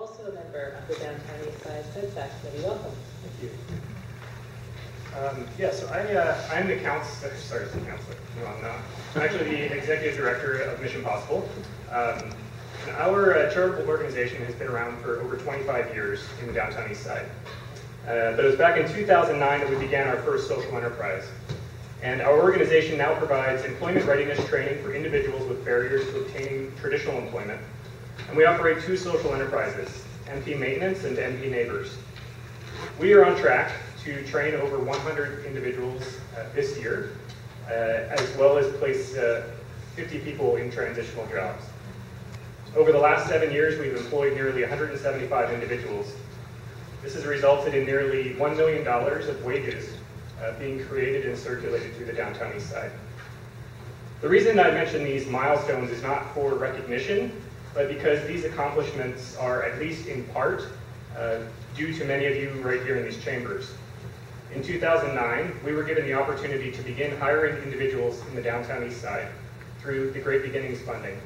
member of the Downtown Eastside CEDSAC Committee. Welcome. Thank you. Um, yeah, so I, uh, I'm the counselor, sorry, the counselor, no, I'm not. I'm actually the executive director of Mission Possible. Um, our uh, charitable organization has been around for over 25 years in the downtown east side. Uh, but it was back in 2009 that we began our first social enterprise. And our organization now provides employment readiness training for individuals with barriers to obtaining traditional employment. And we operate two social enterprises, MP Maintenance and MP Neighbors. We are on track to train over 100 individuals uh, this year, uh, as well as place uh, 50 people in transitional jobs. Over the last seven years, we've employed nearly 175 individuals. This has resulted in nearly $1 million of wages uh, being created and circulated through the downtown east side. The reason I mention these milestones is not for recognition, but because these accomplishments are, at least in part, uh, due to many of you right here in these chambers. In 2009, we were given the opportunity to begin hiring individuals in the downtown east side through the Great Beginnings funding.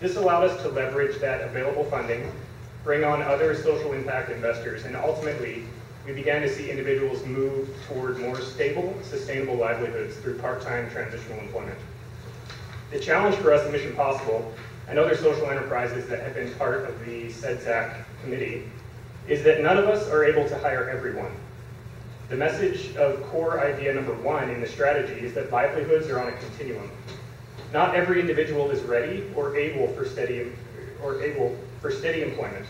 This allowed us to leverage that available funding, bring on other social impact investors, and ultimately, we began to see individuals move toward more stable, sustainable livelihoods through part-time transitional employment. The challenge for us at Mission Possible and other social enterprises that have been part of the CEDSAC committee is that none of us are able to hire everyone. The message of core idea number one in the strategy is that livelihoods are on a continuum. Not every individual is ready or able for steady or able for steady employment.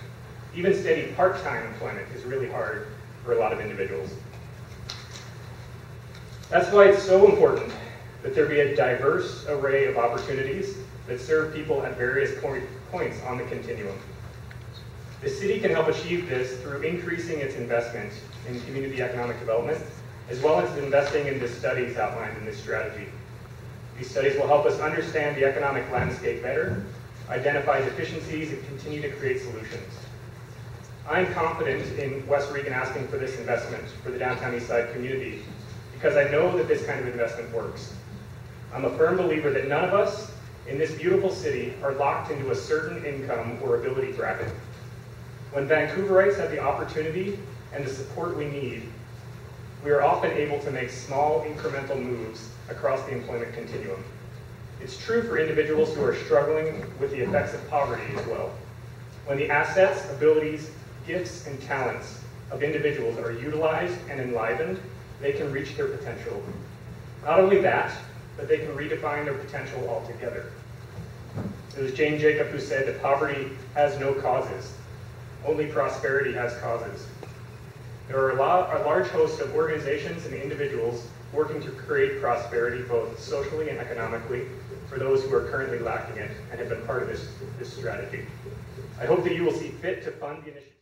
Even steady part-time employment is really hard for a lot of individuals. That's why it's so important that there be a diverse array of opportunities that serve people at various point, points on the continuum. The city can help achieve this through increasing its investment in community economic development, as well as investing in the studies outlined in this strategy. These studies will help us understand the economic landscape better, identify deficiencies, and continue to create solutions. I'm confident in West Regan asking for this investment for the downtown Eastside community because I know that this kind of investment works. I'm a firm believer that none of us in this beautiful city are locked into a certain income or ability bracket. When Vancouverites have the opportunity and the support we need, we are often able to make small incremental moves across the employment continuum. It's true for individuals who are struggling with the effects of poverty as well. When the assets, abilities, gifts, and talents of individuals are utilized and enlivened, they can reach their potential. Not only that, but they can redefine their potential altogether. It was Jane Jacob who said that poverty has no causes, only prosperity has causes. There are a, lot, a large host of organizations and individuals working to create prosperity both socially and economically for those who are currently lacking it and have been part of this, this strategy. I hope that you will see fit to fund the initiative.